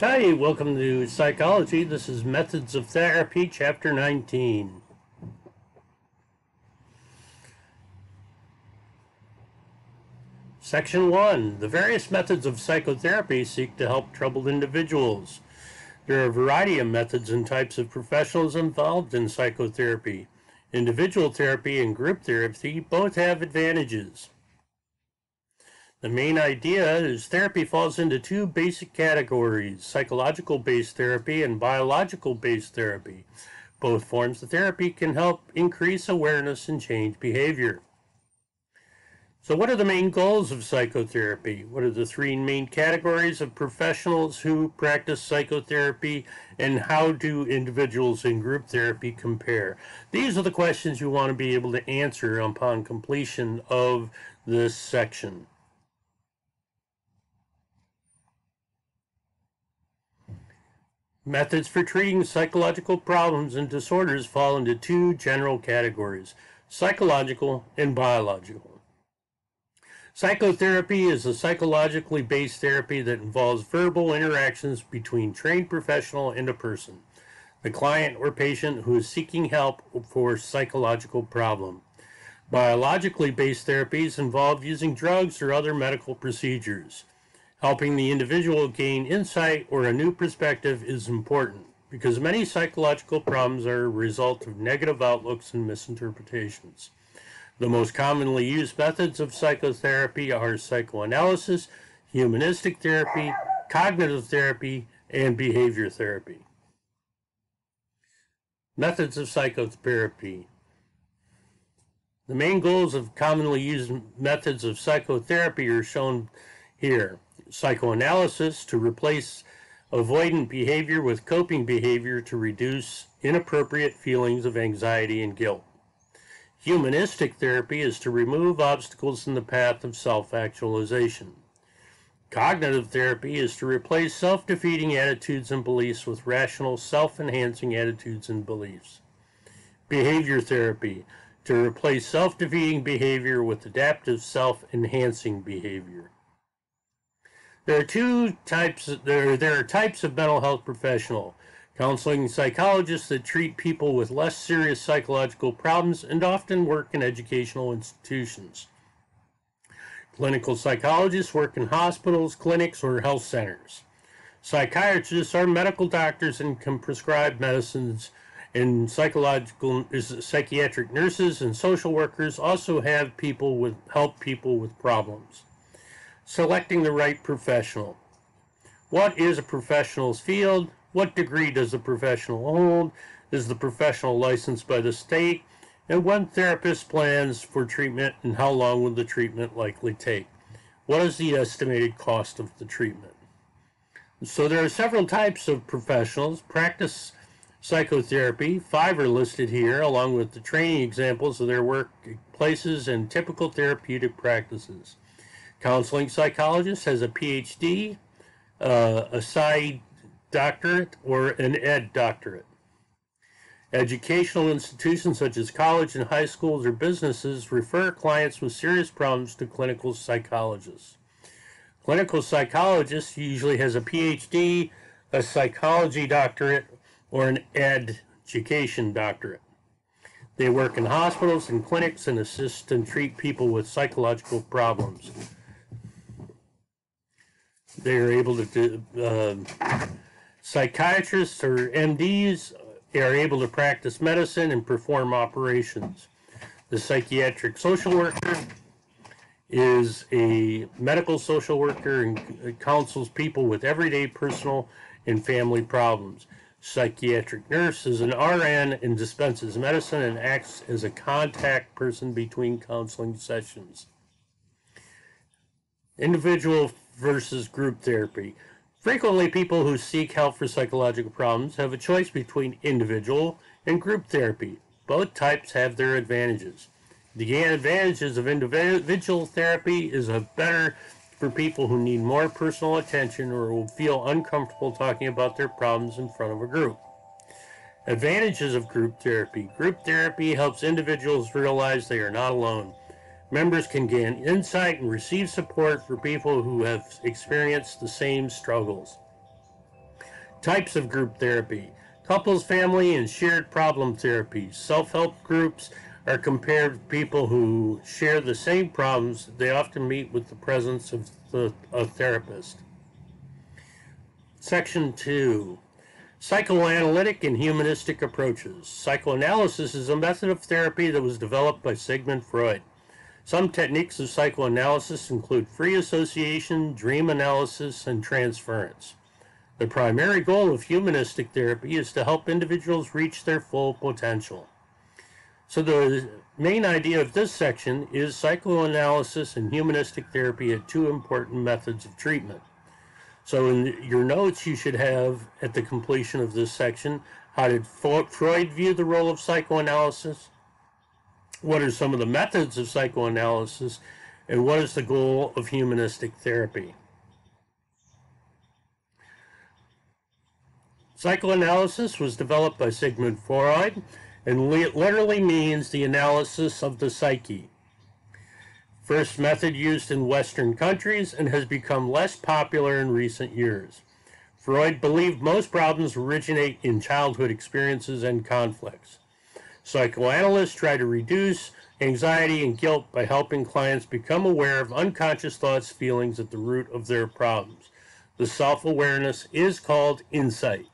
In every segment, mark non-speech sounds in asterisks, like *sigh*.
Hi, welcome to Psychology. This is Methods of Therapy, Chapter 19. Section 1. The various methods of psychotherapy seek to help troubled individuals. There are a variety of methods and types of professionals involved in psychotherapy. Individual therapy and group therapy both have advantages. The main idea is therapy falls into two basic categories psychological based therapy and biological based therapy. Both forms of therapy can help increase awareness and change behavior. So, what are the main goals of psychotherapy? What are the three main categories of professionals who practice psychotherapy, and how do individuals in group therapy compare? These are the questions you want to be able to answer upon completion of this section. Methods for treating psychological problems and disorders fall into two general categories psychological and biological. Psychotherapy is a psychologically based therapy that involves verbal interactions between trained professional and a person, the client or patient who is seeking help for psychological problem. Biologically based therapies involve using drugs or other medical procedures. Helping the individual gain insight or a new perspective is important because many psychological problems are a result of negative outlooks and misinterpretations. The most commonly used methods of psychotherapy are psychoanalysis, humanistic therapy, cognitive therapy, and behavior therapy. Methods of psychotherapy. The main goals of commonly used methods of psychotherapy are shown here. Psychoanalysis to replace avoidant behavior with coping behavior to reduce inappropriate feelings of anxiety and guilt. Humanistic therapy is to remove obstacles in the path of self actualization. Cognitive therapy is to replace self defeating attitudes and beliefs with rational, self enhancing attitudes and beliefs. Behavior therapy to replace self defeating behavior with adaptive, self enhancing behavior. There are two types, there, there are types of mental health professional counseling psychologists that treat people with less serious psychological problems and often work in educational institutions. Clinical psychologists work in hospitals, clinics, or health centers. Psychiatrists are medical doctors and can prescribe medicines, and psychological psychiatric nurses and social workers also have people with help people with problems. Selecting the right professional. What is a professional's field? What degree does the professional hold? Is the professional licensed by the state? And when therapist plans for treatment and how long will the treatment likely take? What is the estimated cost of the treatment? So there are several types of professionals practice psychotherapy. Five are listed here, along with the training examples of their workplaces and typical therapeutic practices. Counseling psychologist has a PhD, uh, a side doctorate or an ed doctorate. Educational institutions such as college and high schools or businesses refer clients with serious problems to clinical psychologists. Clinical psychologist usually has a PhD, a psychology doctorate, or an ed education doctorate. They work in hospitals and clinics and assist and treat people with psychological problems. They are able to do, uh, Psychiatrists or MDs are able to practice medicine and perform operations. The psychiatric social worker is a medical social worker and counsels people with everyday personal and family problems. Psychiatric nurse is an RN and dispenses medicine and acts as a contact person between counseling sessions. Individual versus group therapy. Frequently, people who seek help for psychological problems have a choice between individual and group therapy. Both types have their advantages. The advantages of individual therapy is a better for people who need more personal attention or will feel uncomfortable talking about their problems in front of a group. Advantages of group therapy. Group therapy helps individuals realize they are not alone. Members can gain insight and receive support for people who have experienced the same struggles. Types of group therapy couples, family, and shared problem therapy. Self help groups are compared with people who share the same problems. They often meet with the presence of the, a therapist. Section 2 Psychoanalytic and Humanistic Approaches. Psychoanalysis is a method of therapy that was developed by Sigmund Freud. Some techniques of psychoanalysis include free association, dream analysis, and transference. The primary goal of humanistic therapy is to help individuals reach their full potential. So the main idea of this section is psychoanalysis and humanistic therapy are two important methods of treatment. So in your notes, you should have at the completion of this section, how did Freud view the role of psychoanalysis? What are some of the methods of psychoanalysis? And what is the goal of humanistic therapy? Psychoanalysis was developed by Sigmund Freud and literally means the analysis of the psyche. First method used in Western countries and has become less popular in recent years. Freud believed most problems originate in childhood experiences and conflicts. Psychoanalysts try to reduce anxiety and guilt by helping clients become aware of unconscious thoughts, feelings at the root of their problems. The self awareness is called insight.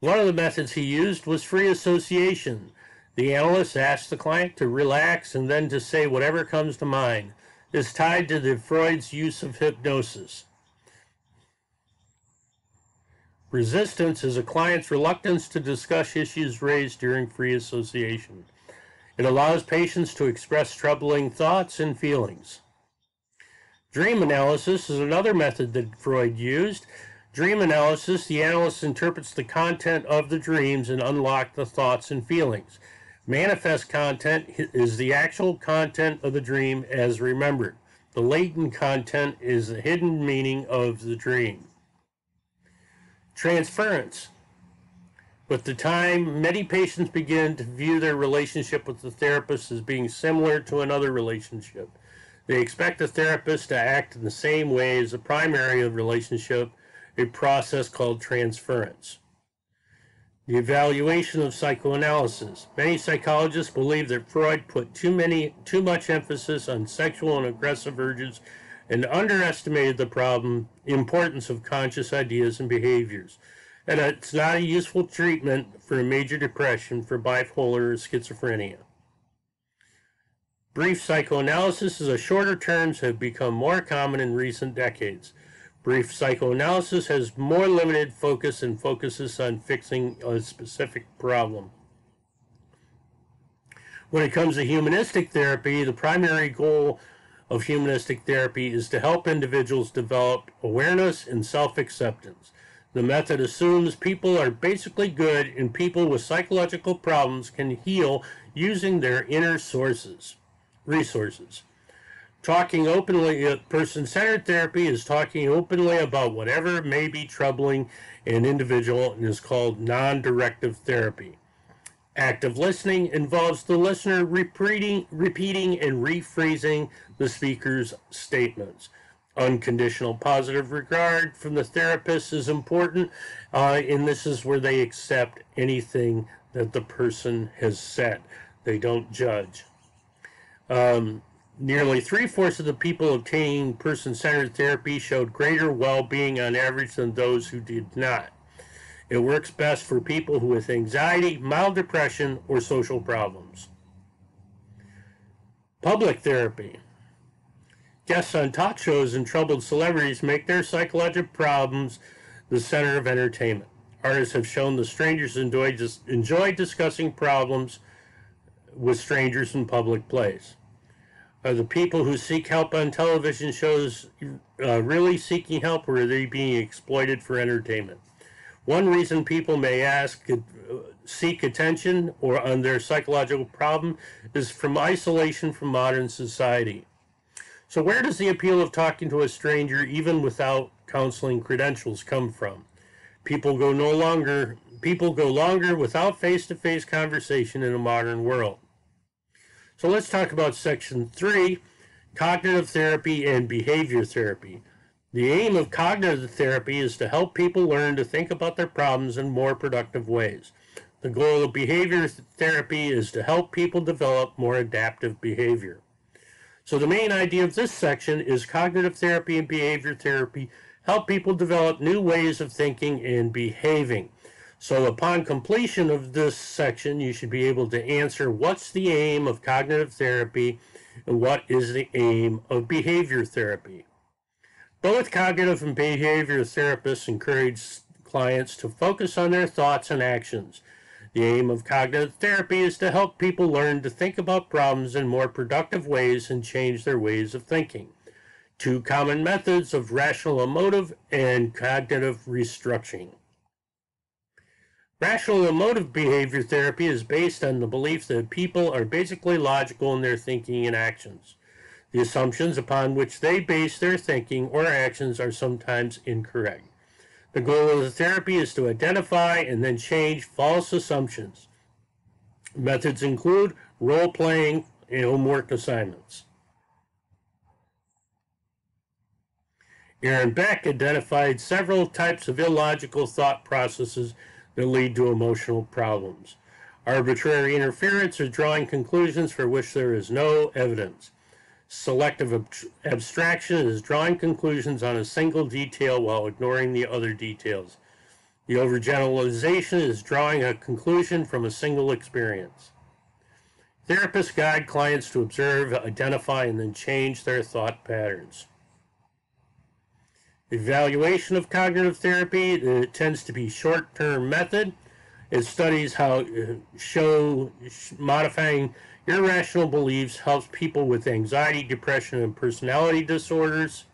One of the methods he used was free association. The analyst asked the client to relax and then to say whatever comes to mind. Is tied to the Freud's use of hypnosis. Resistance is a client's reluctance to discuss issues raised during free association. It allows patients to express troubling thoughts and feelings. Dream analysis is another method that Freud used. Dream analysis, the analyst interprets the content of the dreams and unlock the thoughts and feelings. Manifest content is the actual content of the dream as remembered. The latent content is the hidden meaning of the dream. Transference. With the time, many patients begin to view their relationship with the therapist as being similar to another relationship. They expect the therapist to act in the same way as the primary relationship a process called transference. The evaluation of psychoanalysis. Many psychologists believe that Freud put too many too much emphasis on sexual and aggressive urges and underestimated the problem importance of conscious ideas and behaviors. And it's not a useful treatment for a major depression for bipolar or schizophrenia. Brief psychoanalysis is a shorter terms have become more common in recent decades. Brief psychoanalysis has more limited focus and focuses on fixing a specific problem. When it comes to humanistic therapy, the primary goal of humanistic therapy is to help individuals develop awareness and self acceptance. The method assumes people are basically good and people with psychological problems can heal using their inner sources, resources. Talking openly, person centered therapy is talking openly about whatever may be troubling an individual and is called non directive therapy. Active listening involves the listener repeating, repeating and rephrasing the speaker's statements. Unconditional positive regard from the therapist is important, uh, and this is where they accept anything that the person has said. They don't judge. Um, Nearly three fourths of the people obtaining person centered therapy showed greater well being on average than those who did not. It works best for people who with anxiety, mild depression, or social problems. Public therapy. Guests on talk shows and troubled celebrities make their psychological problems the center of entertainment. Artists have shown the strangers enjoy, enjoy discussing problems with strangers in public place. Are the people who seek help on television shows uh, really seeking help or are they being exploited for entertainment? One reason people may ask, uh, seek attention or on their psychological problem is from isolation from modern society. So, where does the appeal of talking to a stranger, even without counseling credentials, come from? People go no longer. People go longer without face-to-face conversation in a modern world. So let's talk about section three cognitive therapy and behavior therapy. The aim of cognitive therapy is to help people learn to think about their problems in more productive ways. The goal of behavior therapy is to help people develop more adaptive behavior. So the main idea of this section is cognitive therapy and behavior therapy help people develop new ways of thinking and behaving. So upon completion of this section, you should be able to answer what's the aim of cognitive therapy and what is the aim of behavior therapy. Both cognitive and behavior therapists encourage clients to focus on their thoughts and actions. The aim of cognitive therapy is to help people learn to think about problems in more productive ways and change their ways of thinking. Two common methods of rational emotive and cognitive restructuring. Rational emotive behavior therapy is based on the belief that people are basically logical in their thinking and actions. The assumptions upon which they base their thinking or actions are sometimes incorrect. The goal of the therapy is to identify and then change false assumptions. Methods include role playing and homework assignments. Aaron Beck identified several types of illogical thought processes that lead to emotional problems. Arbitrary interference or drawing conclusions for which there is no evidence. Selective ab- abstraction is drawing conclusions on a single detail while ignoring the other details. The overgeneralization is drawing a conclusion from a single experience. Therapists guide clients to observe, identify, and then change their thought patterns. Evaluation of cognitive therapy it tends to be short-term method. It studies how uh, show modifying irrational beliefs helps people with anxiety, depression, and personality disorders.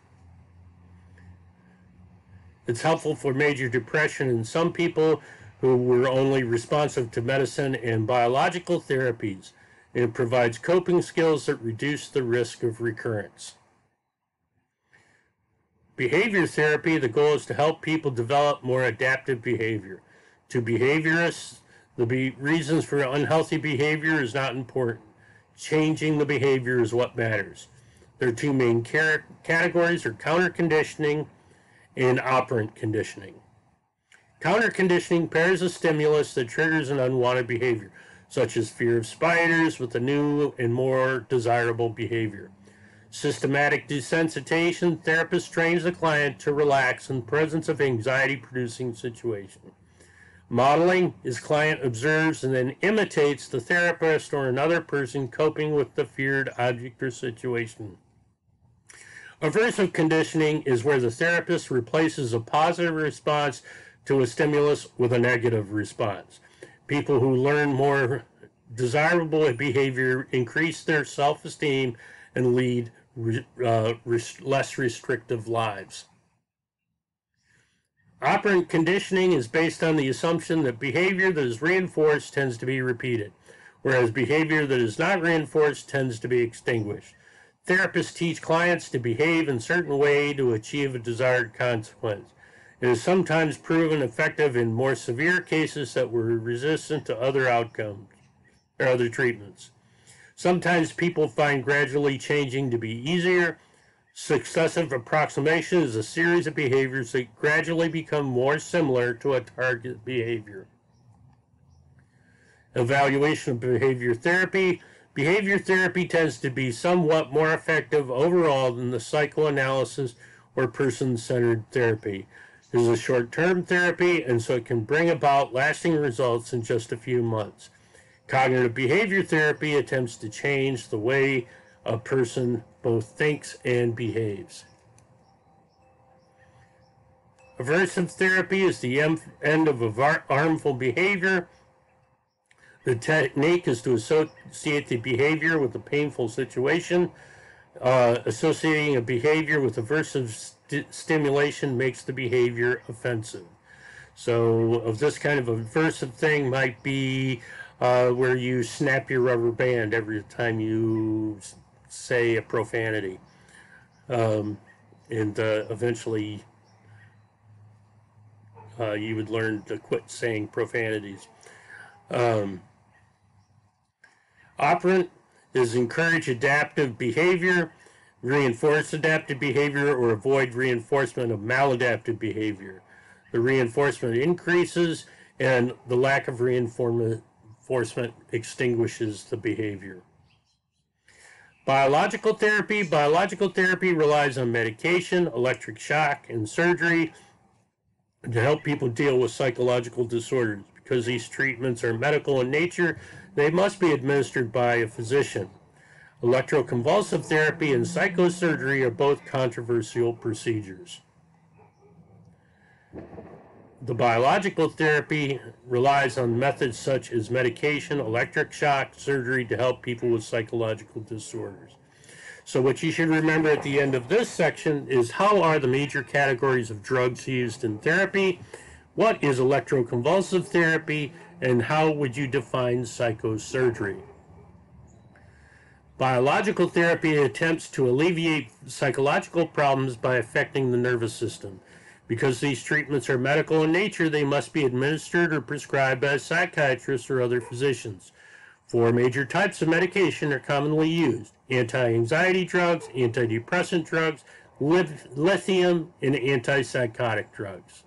It's helpful for major depression in some people who were only responsive to medicine and biological therapies. It provides coping skills that reduce the risk of recurrence. Behavior therapy, the goal is to help people develop more adaptive behavior. To behaviorists, the be- reasons for unhealthy behavior is not important. Changing the behavior is what matters. Their two main car- categories are counter conditioning and operant conditioning. Counter conditioning pairs a stimulus that triggers an unwanted behavior, such as fear of spiders, with a new and more desirable behavior. Systematic desensitization therapist trains the client to relax in the presence of anxiety producing situation. Modeling is client observes and then imitates the therapist or another person coping with the feared object or situation. Aversive conditioning is where the therapist replaces a positive response to a stimulus with a negative response. People who learn more desirable behavior increase their self esteem and lead uh, res- less restrictive lives. Operant conditioning is based on the assumption that behavior that is reinforced tends to be repeated, whereas behavior that is not reinforced tends to be extinguished. Therapists teach clients to behave in a certain way to achieve a desired consequence. It is sometimes proven effective in more severe cases that were resistant to other outcomes or other treatments. Sometimes people find gradually changing to be easier. Successive approximation is a series of behaviors that gradually become more similar to a target behavior. Evaluation of behavior therapy. Behavior therapy tends to be somewhat more effective overall than the psychoanalysis or person centered therapy. It is a short term therapy, and so it can bring about lasting results in just a few months. Cognitive behavior therapy attempts to change the way a person both thinks and behaves. Aversive therapy is the end of harmful behavior. The technique is to associate the behavior with a painful situation. Uh, associating a behavior with aversive st- stimulation makes the behavior offensive. So, of this kind of aversive thing might be uh, where you snap your rubber band every time you say a profanity. Um, and uh, eventually uh, you would learn to quit saying profanities. Um, operant is encourage adaptive behavior. reinforce adaptive behavior or avoid reinforcement of maladaptive behavior. The reinforcement increases and the lack of reinforcement extinguishes the behavior. Biological therapy. Biological therapy relies on medication, electric shock, and surgery to help people deal with psychological disorders. Because these treatments are medical in nature, they must be administered by a physician. Electroconvulsive therapy and psychosurgery are both controversial procedures. The biological therapy relies on methods such as medication, electric shock, surgery to help people with psychological disorders. So what you should remember at the end of this section is how are the major categories of drugs used in therapy? What is electroconvulsive therapy? And how would you define psychosurgery? Biological therapy attempts to alleviate psychological problems by affecting the nervous system. Because these treatments are medical in nature, they must be administered or prescribed by psychiatrists or other physicians. Four major types of medication are commonly used anti anxiety drugs, antidepressant drugs, lithium, and antipsychotic drugs.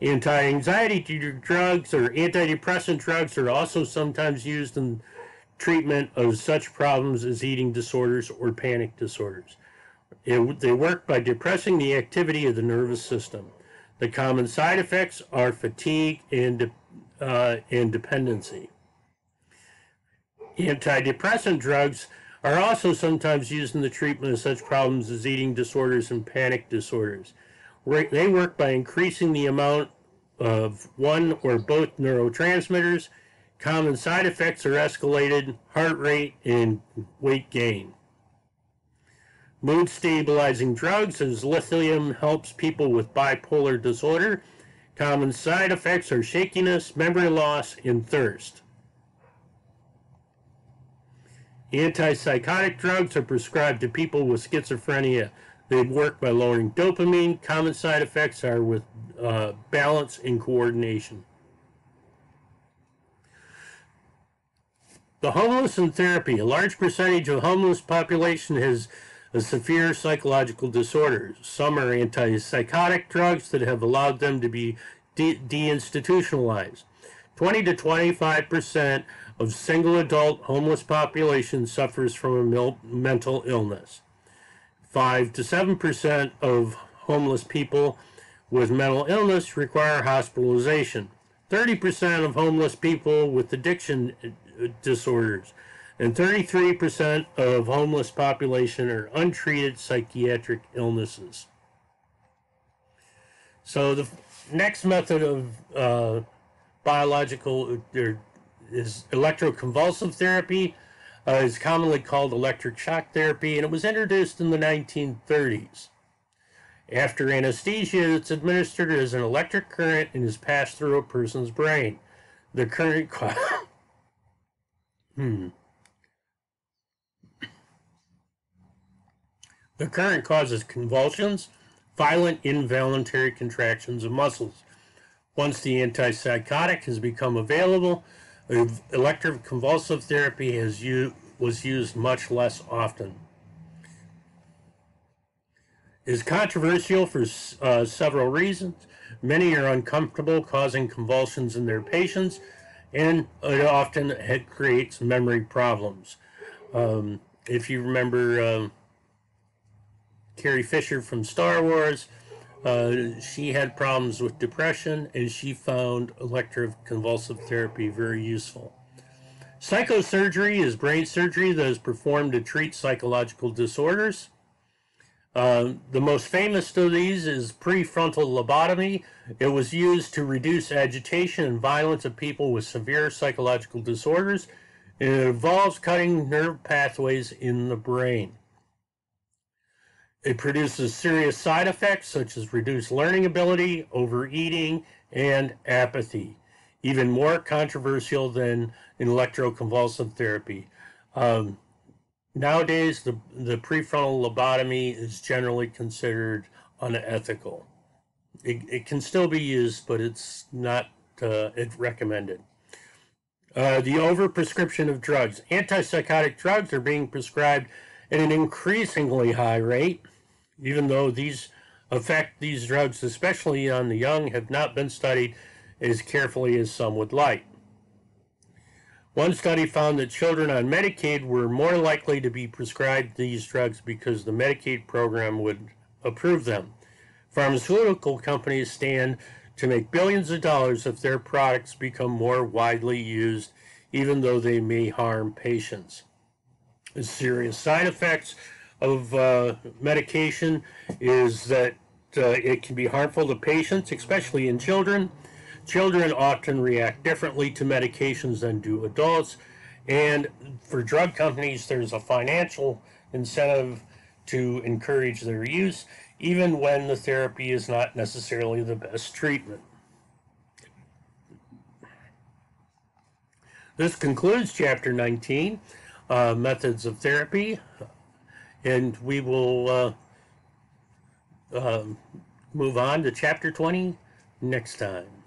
Anti anxiety drugs or antidepressant drugs are also sometimes used in treatment of such problems as eating disorders or panic disorders. It, they work by depressing the activity of the nervous system. The common side effects are fatigue and, uh, and dependency. Antidepressant drugs are also sometimes used in the treatment of such problems as eating disorders and panic disorders. They work by increasing the amount of one or both neurotransmitters Common side effects are escalated heart rate and weight gain. Mood stabilizing drugs, as lithium helps people with bipolar disorder. Common side effects are shakiness, memory loss, and thirst. Antipsychotic drugs are prescribed to people with schizophrenia. They work by lowering dopamine. Common side effects are with uh, balance and coordination. The homeless in therapy. A large percentage of homeless population has severe psychological disorder. Some are antipsychotic drugs that have allowed them to be de- deinstitutionalized. 20 to 25 percent of single adult homeless population suffers from a mental illness. 5 to 7 percent of homeless people with mental illness require hospitalization. 30% of homeless people with addiction uh, disorders, and 33% of homeless population are untreated psychiatric illnesses. So the next method of uh, biological er, is electroconvulsive therapy. Uh, is commonly called electric shock therapy, and it was introduced in the 1930s. After anesthesia, it's administered as an electric current and is passed through a person's brain. The current *laughs* Hmm. The current causes convulsions, violent involuntary contractions of muscles. Once the antipsychotic has become available, electroconvulsive therapy has u- was used much less often. Is controversial for uh, several reasons. Many are uncomfortable causing convulsions in their patients and it often creates memory problems. Um, if you remember um, Carrie Fisher from Star Wars, uh, she had problems with depression and she found electroconvulsive therapy very useful. Psychosurgery is brain surgery that is performed to treat psychological disorders. Uh, the most famous of these is prefrontal lobotomy. It was used to reduce agitation and violence of people with severe psychological disorders. And it involves cutting nerve pathways in the brain. It produces serious side effects such as reduced learning ability, overeating, and apathy. Even more controversial than electroconvulsive therapy. Um, Nowadays, the, the prefrontal lobotomy is generally considered unethical. It, it can still be used, but it's not uh, it recommended. Uh, the overprescription of drugs. Antipsychotic drugs are being prescribed at an increasingly high rate, even though these effect these drugs, especially on the young, have not been studied as carefully as some would like. One study found that children on Medicaid were more likely to be prescribed these drugs because the Medicaid program would approve them. Pharmaceutical companies stand to make billions of dollars if their products become more widely used, even though they may harm patients. Serious side effects of uh, medication is that uh, it can be harmful to patients, especially in children. Children often react differently to medications than do adults. And for drug companies, there's a financial incentive to encourage their use, even when the therapy is not necessarily the best treatment. This concludes Chapter 19, uh, Methods of Therapy, and we will uh, uh, move on to Chapter 20 next time.